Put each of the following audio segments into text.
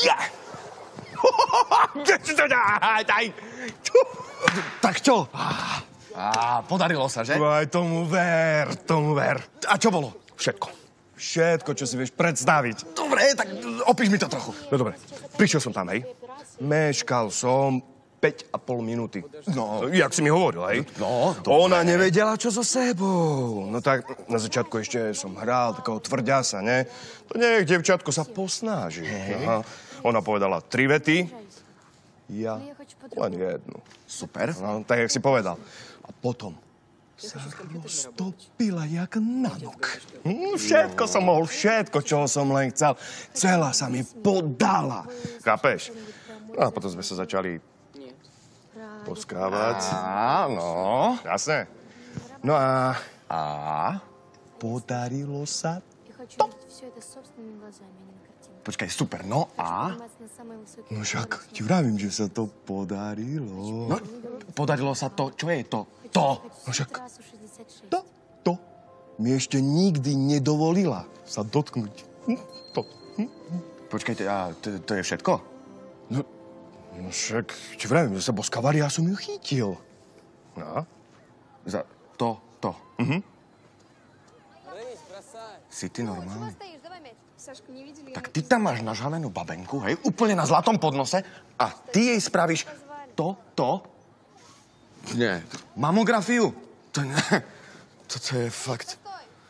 Ja! Daj! Tak čo? Á, podarilo sa, že? Aj tomu ver, tomu ver. A čo bolo? Všetko. Všetko, čo si vieš predstaviť. Dobre, tak opíš mi to trochu. No dobre, prišiel som tam, hej. Meškal som 5,5 minúty. No. Jak si mi hovoril, hej? No, Ona nevedela, čo so sebou. No tak na začiatku ešte som hral takého tvrďasa, ne? To nech, devčatko sa posnáži. Aha. Ona povedala tri vety, ja len jednu. Super. No, tak, jak si povedal. A potom sa roztopila jak nanok. Hm, všetko som mohol, všetko, čo som len chcel. Celá sa mi podala. Chápeš? No a potom sme sa začali Poskávať. Áno. Jasné. No a... A? Podarilo sa to. Počkaj, super, no a? No však ti vravím, že sa to podarilo. No, podarilo sa to, čo je to? To! No však, to, to mi ešte nikdy nedovolila sa dotknúť. To. Počkajte, a to, to je všetko? No, No však, ti vravím, sa boskavali, ja som ju chytil. No? Za to, to. Mhm. Si ty normálny? Tak ty tam máš nažalenú babenku, hej, úplne na zlatom podnose a ty jej spravíš to, to? Nie. Mamografiu? To ne. Toto je fakt.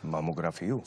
Mamografiu?